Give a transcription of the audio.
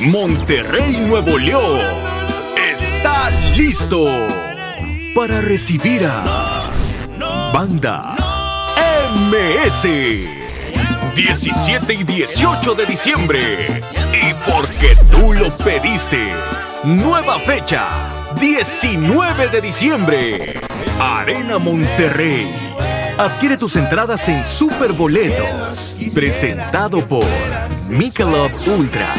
Monterrey, Nuevo León, está listo para recibir a Banda MS. 17 y 18 de diciembre. Y porque tú lo pediste, nueva fecha, 19 de diciembre, Arena Monterrey. Adquiere tus entradas en Superboletos, presentado por Michelob Ultra.